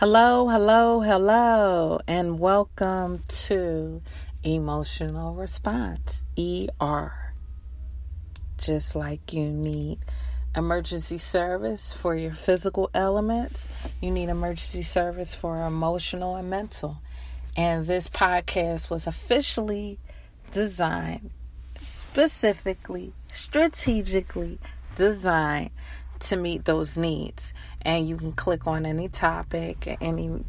Hello, hello, hello, and welcome to Emotional Response ER. Just like you need emergency service for your physical elements, you need emergency service for emotional and mental. And this podcast was officially designed, specifically, strategically designed to meet those needs. And you can click on any topic at any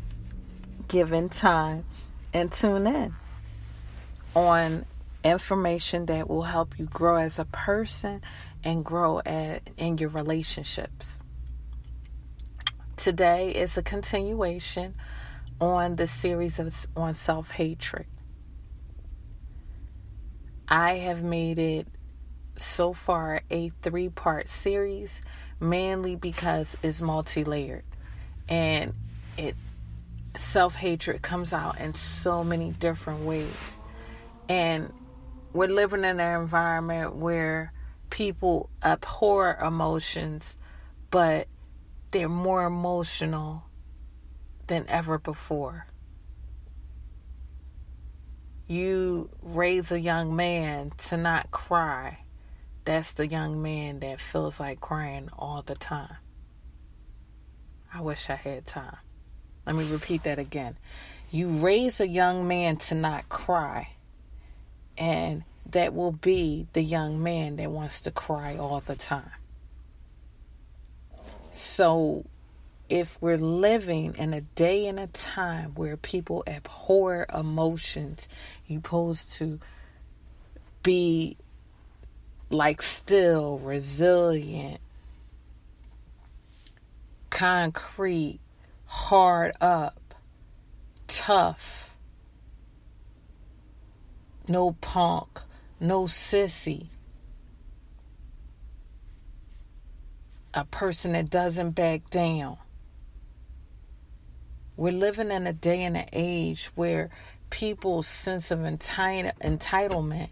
given time and tune in on information that will help you grow as a person and grow at, in your relationships. Today is a continuation on the series of on self-hatred. I have made it so far a three-part series mainly because it's multi-layered. And it self-hatred comes out in so many different ways. And we're living in an environment where people abhor emotions but they're more emotional than ever before. You raise a young man to not cry that's the young man that feels like crying all the time. I wish I had time. Let me repeat that again. You raise a young man to not cry, and that will be the young man that wants to cry all the time. So, if we're living in a day and a time where people abhor emotions, you're supposed to be like still, resilient, concrete, hard up, tough, no punk, no sissy. A person that doesn't back down. We're living in a day and an age where people's sense of entitlement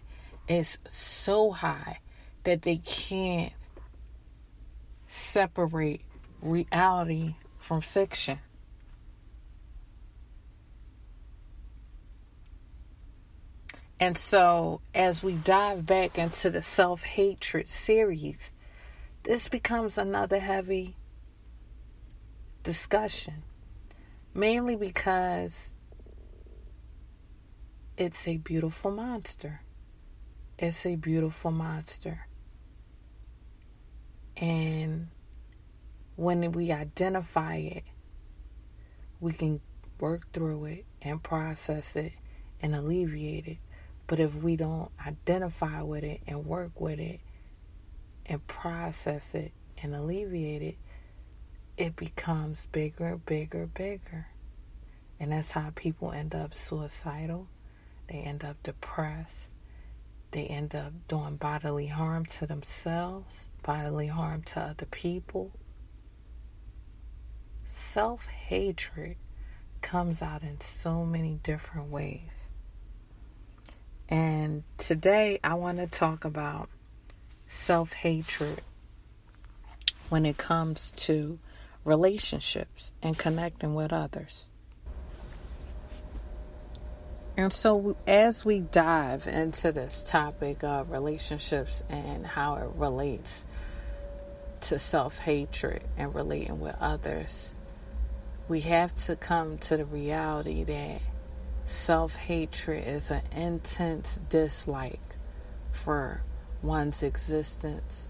is so high that they can't separate reality from fiction. And so, as we dive back into the self hatred series, this becomes another heavy discussion. Mainly because it's a beautiful monster. It's a beautiful monster. And when we identify it, we can work through it and process it and alleviate it. But if we don't identify with it and work with it and process it and alleviate it, it becomes bigger, bigger, bigger. And that's how people end up suicidal. They end up depressed. They end up doing bodily harm to themselves bodily harm to other people. Self hatred comes out in so many different ways. And today I want to talk about self hatred when it comes to relationships and connecting with others. And so, as we dive into this topic of relationships and how it relates to self hatred and relating with others, we have to come to the reality that self hatred is an intense dislike for one's existence,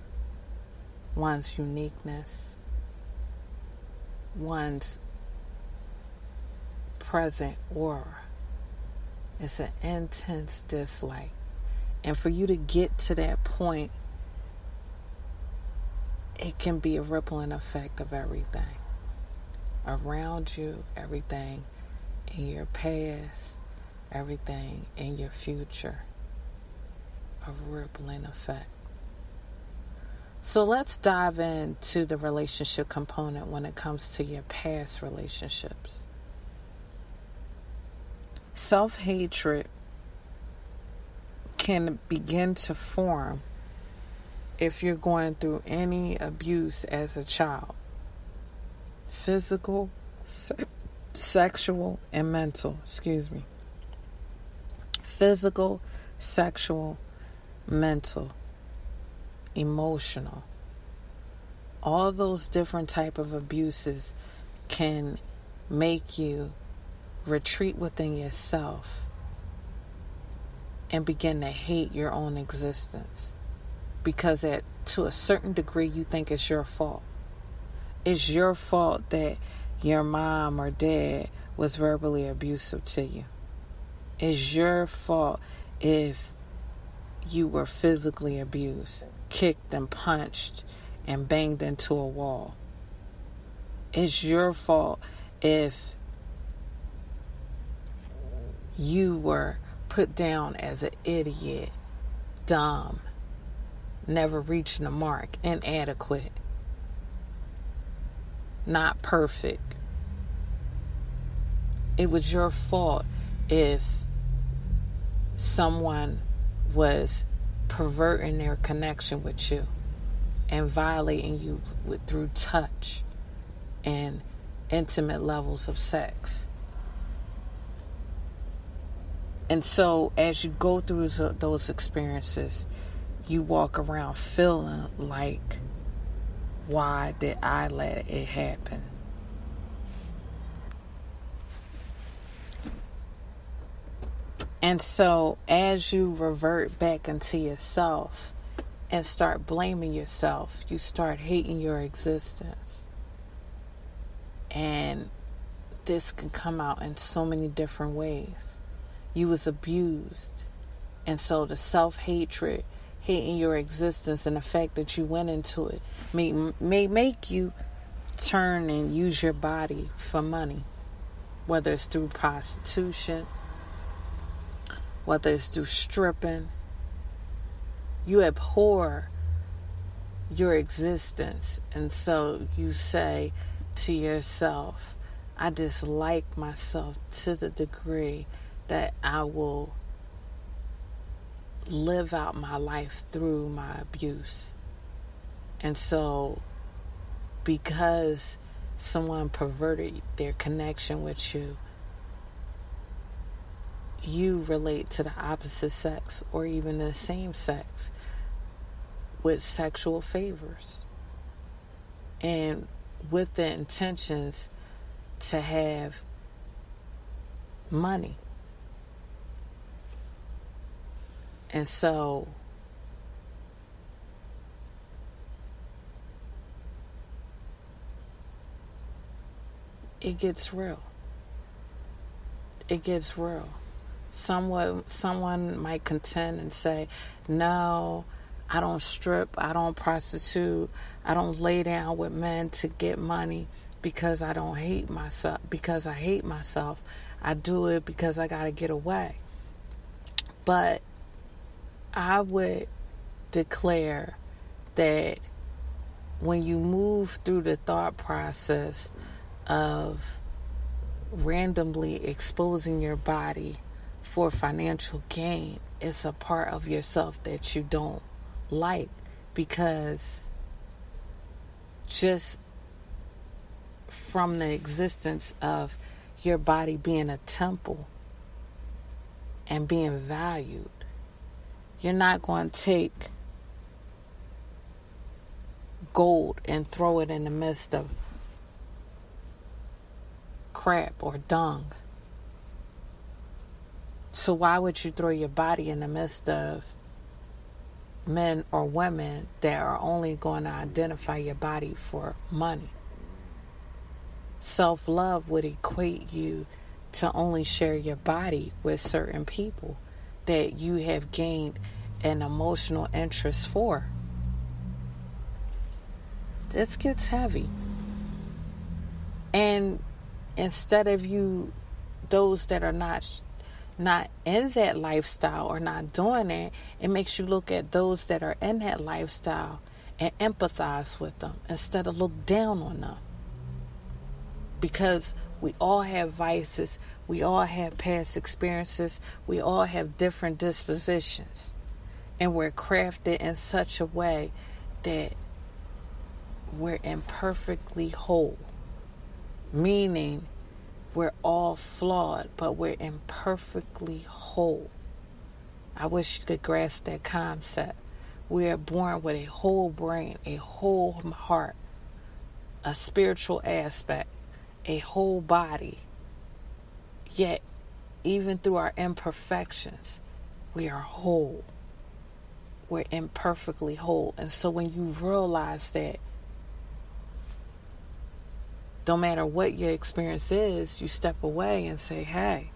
one's uniqueness, one's present aura it's an intense dislike. And for you to get to that point, it can be a rippling effect of everything around you, everything in your past, everything in your future. A rippling effect. So let's dive into the relationship component when it comes to your past relationships. Self hatred can begin to form if you're going through any abuse as a child physical, sexual and mental, excuse me. Physical, sexual, mental, emotional. All those different type of abuses can make you retreat within yourself and begin to hate your own existence because at to a certain degree you think it's your fault. It's your fault that your mom or dad was verbally abusive to you. It's your fault if you were physically abused, kicked and punched and banged into a wall. It's your fault if you were put down as an idiot, dumb, never reaching the mark, inadequate, not perfect. It was your fault if someone was perverting their connection with you and violating you with, through touch and intimate levels of sex. And so, as you go through those experiences, you walk around feeling like, why did I let it happen? And so, as you revert back into yourself and start blaming yourself, you start hating your existence. And this can come out in so many different ways. You was abused. And so the self-hatred, hating your existence and the fact that you went into it may may make you turn and use your body for money. Whether it's through prostitution, whether it's through stripping, you abhor your existence. And so you say to yourself, I dislike myself to the degree that I will live out my life through my abuse. And so, because someone perverted their connection with you, you relate to the opposite sex or even the same sex with sexual favors and with the intentions to have money. And so it gets real. It gets real. Someone someone might contend and say, "No, I don't strip, I don't prostitute, I don't lay down with men to get money because I don't hate myself, because I hate myself. I do it because I got to get away." But I would declare that when you move through the thought process of randomly exposing your body for financial gain it's a part of yourself that you don't like because just from the existence of your body being a temple and being valued, you're not going to take gold and throw it in the midst of crap or dung. So why would you throw your body in the midst of men or women that are only going to identify your body for money? Self love would equate you to only share your body with certain people that you have gained an emotional interest for. This gets heavy. And instead of you, those that are not not in that lifestyle or not doing it, it makes you look at those that are in that lifestyle and empathize with them instead of look down on them. Because we all have vices, we all have past experiences, we all have different dispositions. And we're crafted in such a way that we're imperfectly whole. Meaning we're all flawed, but we're imperfectly whole. I wish you could grasp that concept. We are born with a whole brain, a whole heart, a spiritual aspect, a whole body. Yet, even through our imperfections, we are whole. We're imperfectly whole. And so when you realize that, no matter what your experience is, you step away and say, hey,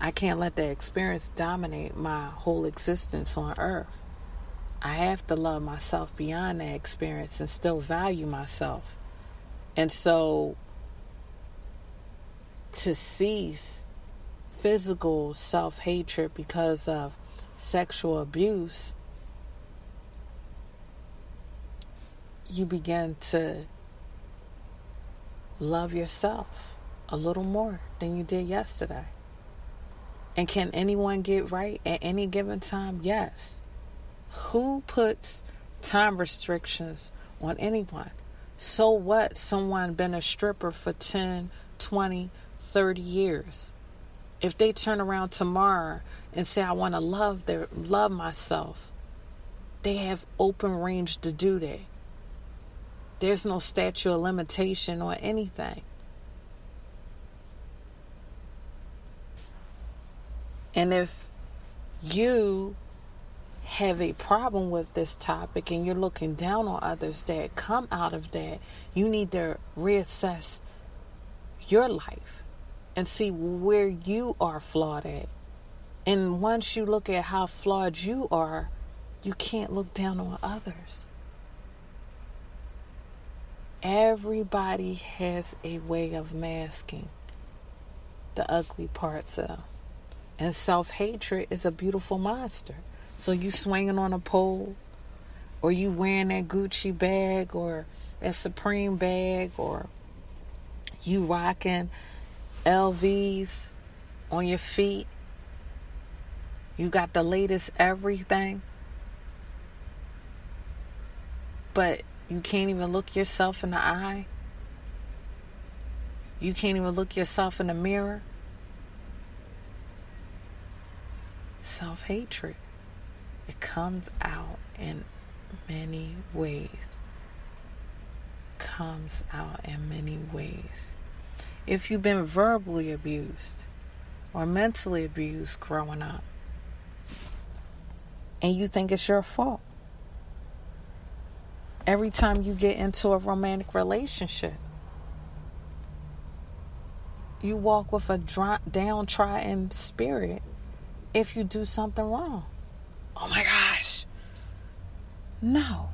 I can't let that experience dominate my whole existence on earth. I have to love myself beyond that experience and still value myself. And so to cease physical self hatred because of sexual abuse, you begin to love yourself a little more than you did yesterday. And can anyone get right at any given time? Yes. Who puts time restrictions on anyone? So what? Someone been a stripper for 10, 20, 30 years. If they turn around tomorrow and say I want to love their love myself, they have open range to do that. There's no statute of limitation or anything. And if you have a problem with this topic and you're looking down on others that come out of that, you need to reassess your life and see where you are flawed at. And once you look at how flawed you are, you can't look down on others. Everybody has a way of masking the ugly parts of. And self hatred is a beautiful monster. So you swinging on a pole, or you wearing that Gucci bag, or that Supreme bag, or you rocking LVs on your feet. You got the latest everything. But you can't even look yourself in the eye. You can't even look yourself in the mirror. Self hatred. It comes out in many ways. Comes out in many ways. If you've been verbally abused or mentally abused growing up, and you think it's your fault, every time you get into a romantic relationship. You walk with a downtrodden spirit if you do something wrong. Oh my gosh. No.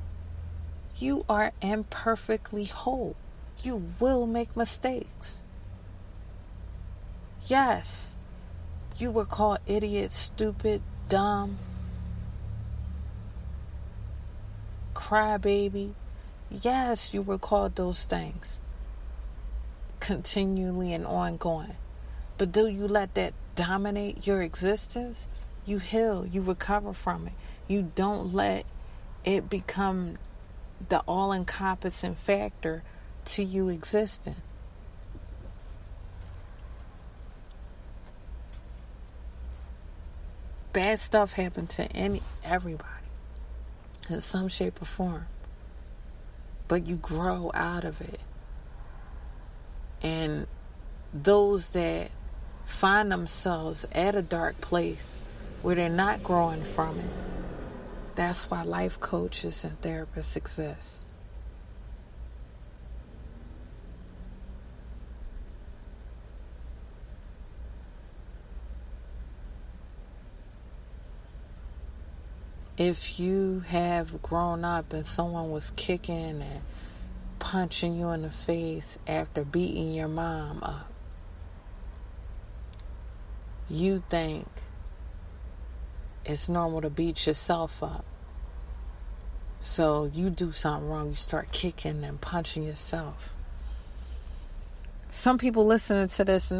You are imperfectly whole. You will make mistakes. Yes. You were called idiot, stupid, dumb, crybaby. Yes, you were called those things continually and ongoing. But do you let that dominate your existence? You heal, you recover from it. You don't let it become the all encompassing factor to you existing. Bad stuff happens to any everybody in some shape or form. But you grow out of it. And those that find themselves at a dark place where they're not growing from it, that's why life coaches and therapists exist. If you have grown up and someone was kicking and punching you in the face after beating your mom up, you think it's normal to beat yourself up. So you do something wrong, you start kicking and punching yourself. Some people listening to this